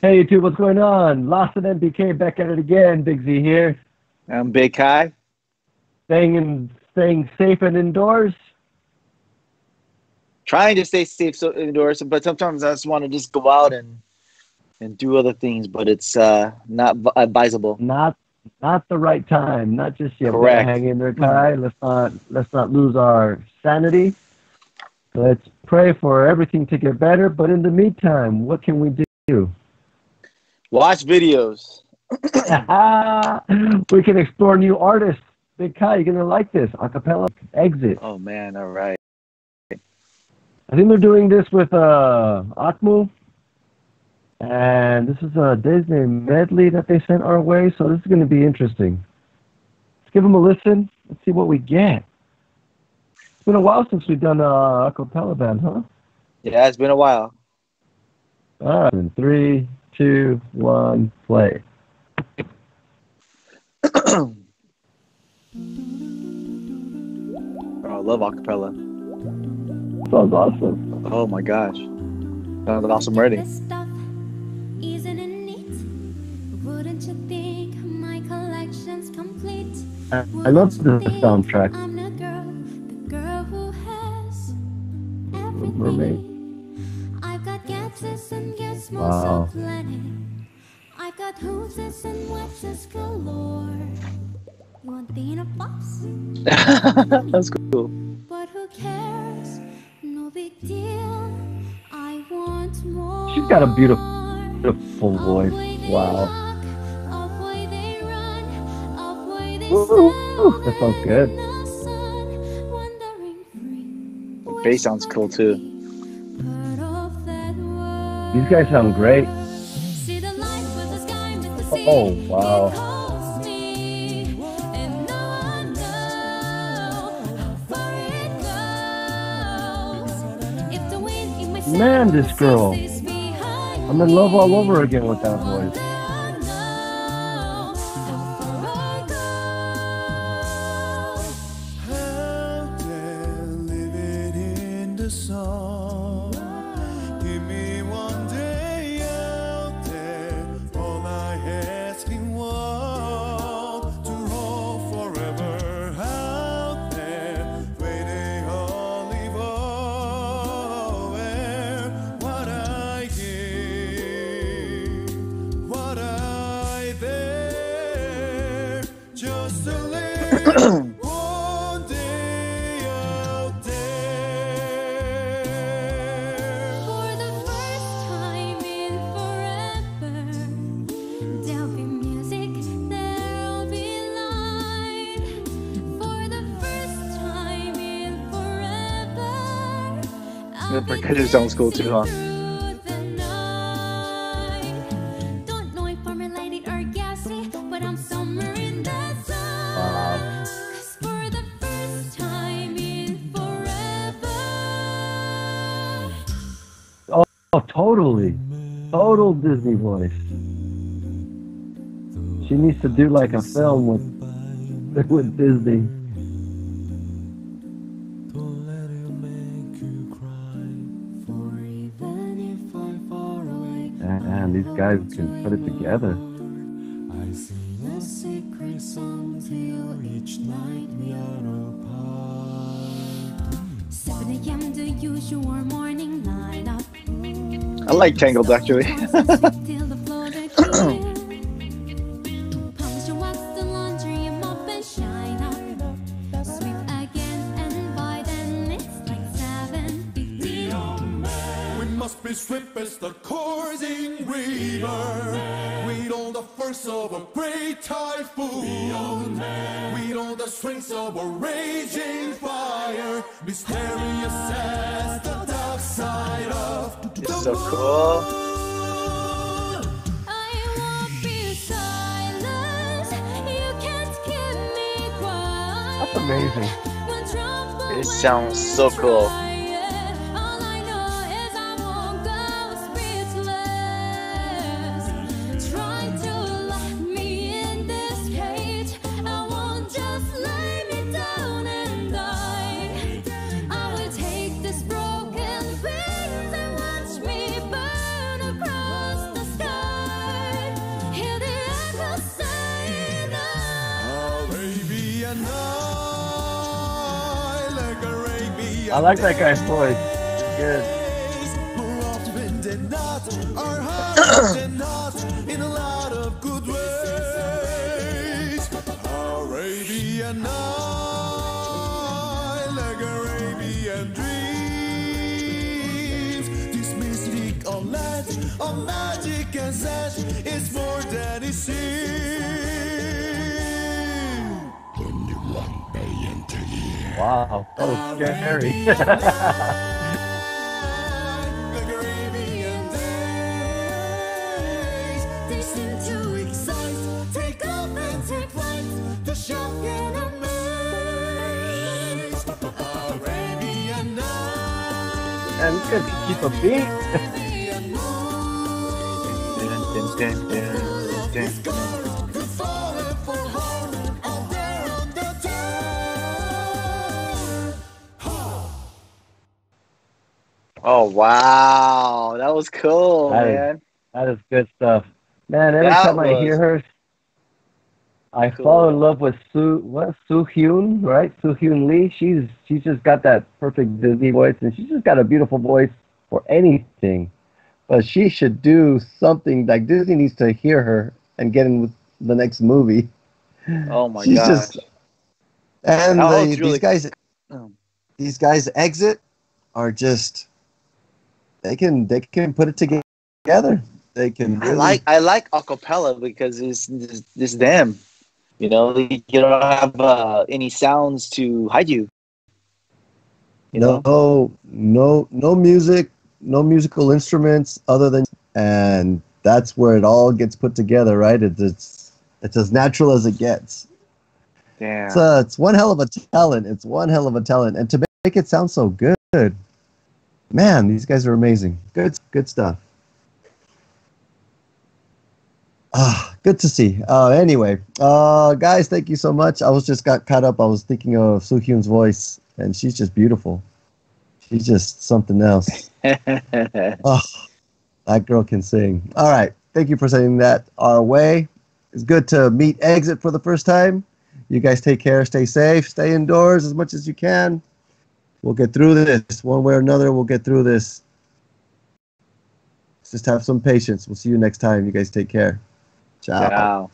Hey YouTube, what's going on? Lost in MPK back at it again. Big Z here. I'm Big Kai. Staying in, staying safe and indoors. Trying to stay safe so indoors, but sometimes I just want to just go out and and do other things, but it's uh, not advisable. Not not the right time. Not just yet. Correct. Hang in there, Kai. Let's not let's not lose our sanity. Let's pray for everything to get better. But in the meantime, what can we do? Watch videos. we can explore new artists. Big Kai, you're gonna like this. Acapella exit. Oh man, all right. I think they're doing this with uh Akmu. And this is a Disney medley that they sent our way, so this is going to be interesting. Let's give them a listen. Let's see what we get. It's been a while since we've done a acapella band, huh? Yeah, it's been a while. All right, in three, two, one, play. oh, I love acapella. Sounds awesome. Oh my gosh. Sounds an awesome already. I, I love the soundtrack. I've got gadgets and gizmos Wow. aplenty. I've got hooses and wedges galore. You want Dana Pops? That's cool. But who cares? No big deal. I want more. She's got a beautiful, beautiful voice. Wow. Ooh, ooh, that sounds good. The bass sounds cool too. These guys sound great. Oh, wow. Man, this girl. I'm in love all over again with that voice. Out there, living in the sun. Give me one The percussion sounds cool too, huh? Oh, totally. Total Disney voice. She needs to do like a film with with Disney. You Man, these guys can put it together. I sing a secret song till each night we are apart. 7 a.m. the usual morning lineup. I like Tangled actually. Till the floor they clean. Promise you wash the laundry and mop and shine up. Sweep again and by then it's like 7:15. We must be swift as the coursing river. We on the first of a great typhoon. We the strength of a raging fire. Mysterious keep me quiet. That's amazing. It sounds so cool. I like that guy's voice. Good. Magic and is more than it seems. and amaze. Arabian night, and good to keep a beat. Arabian moon, could Oh wow, that was cool, That is- man. That is good stuff. Man, every That time I hear her, I Cool. fall in love with Sue. What Sue Hyun, right? Sue Hyun Lee. She's she's just got that perfect Disney voice, and she's just got a beautiful voice for anything. But she should do something like Disney needs to hear her and get in with the next movie. Oh my She's gosh. just- And That the- was really- these guys, Oh. these guys exit are just they can they can put it together. They can. I like I like acapella because it's, it's it's them. You know, you don't have uh, any sounds to hide you. You know, no no no music no musical instruments other than and that's where it all gets put together right it's it's, it's as natural as it gets yeah. it's, uh, it's one hell of a talent it's one hell of a talent and to make it sound so good man these guys are amazing good good stuff Ah, good to see. Uh, anyway, uh, guys, thank you so much. I was just got caught up. I was thinking of Soo Hyun's voice, and she's just beautiful. She's just something else. Oh, that girl can sing. All right. Thank you for sending that our way. It's good to meet Exit for the first time. You guys take care, stay safe, stay indoors as much as you can. We'll get through this one way or another. We'll get through this. Just have some patience. We'll see you next time. You guys take care. Ciao. Wow.